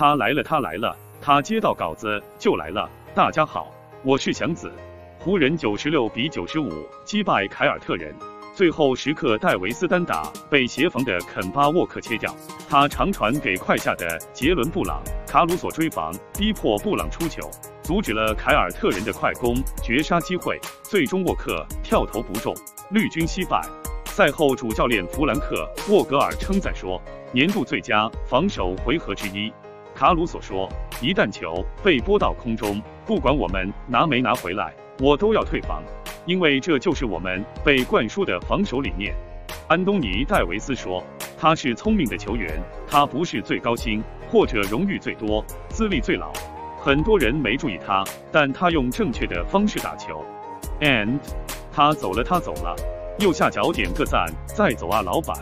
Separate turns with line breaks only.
他来了，他来了，他接到稿子就来了。大家好，我是祥子。湖人九十六比九十五击败凯尔特人，最后时刻戴维斯单打被协防的肯巴沃克切掉，他长传给快下的杰伦布朗，卡鲁索追防，逼迫布朗出球，阻止了凯尔特人的快攻绝杀机会，最终沃克跳投不中，绿军惜败。赛后主教练弗兰克沃格尔称赞说，年度最佳防守回合之一。卡鲁索说，一旦球被拨到空中，不管我们拿没拿回来。我都要退防，因为这就是我们被灌输的防守理念。安东尼·戴维斯说：“他是聪明的球员，他不是最高薪或者荣誉最多、资历最老。很多人没注意他，但他用正确的方式打球。” And，他走了，他走了。右下角点个赞，再走啊，老板。